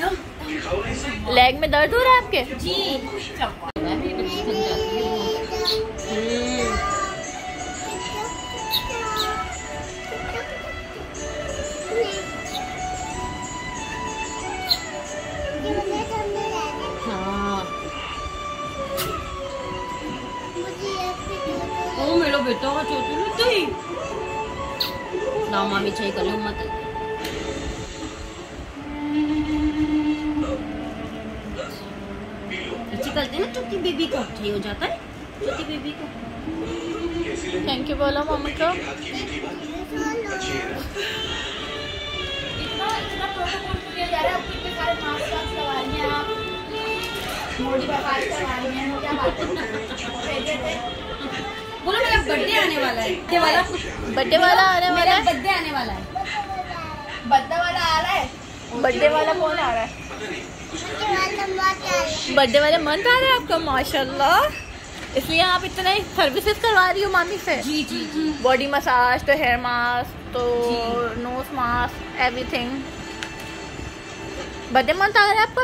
Leg में दर्द हो रहा है आपके? जी। ओ मेरा बेटा चोटू ही ना मामी चाहिए कर लो, मत। अच्छी करते हैं ना चुटकी बेबी को चाहिए हो जाता है चुटकी बेबी को। थैंक यू बोलो मम्मी को। है हैं? हैं है बोलो मेरा बर्थडे आने वाला है। बर्थडे वाला? बर्थडे वाला आने वाला है? बर्थडे आने वाला है। बर्थडे वाला आ रहा है? बर्थडे वाला कौन आ रहा है? बर्थडे वाले मंथ आ रहा है आपका माशाल्लाह। इसलिए आप इतने सर्विसेज़ करवा रही हो मामी से? जी जी जी। बॉडी मसाज तो हेयर मास्क तो nose mask everything birthday month आ रहा है आपका?